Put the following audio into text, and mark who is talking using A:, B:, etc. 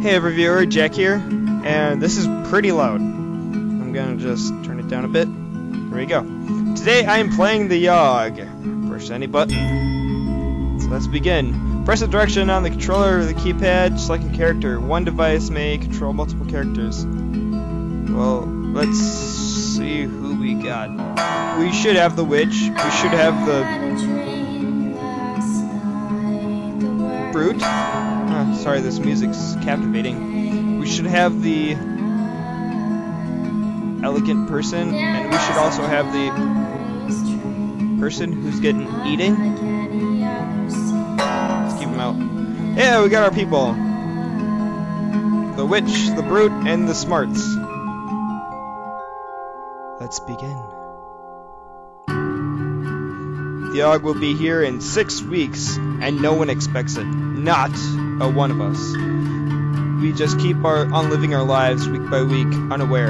A: Hey reviewer, Jack here, and this is pretty loud. I'm gonna just turn it down a bit. There we go. Today I am playing the Yawhg. Push any button. So let's begin. Press a direction on the controller or the keypad, select a character. One device may control multiple characters. Well, let's see who we got. We should have the witch. We should have the brute. Ah, sorry, this music's captivating. We should have the elegant person, and we should also have the person who's getting eating. Let's keep them out. Yeah, we got our people. The witch, the brute, and the smarts. Let's begin. The Yawhg will be here in six weeks, and no one expects it. Not a one of us. We just keep our on living our lives week by week, unaware.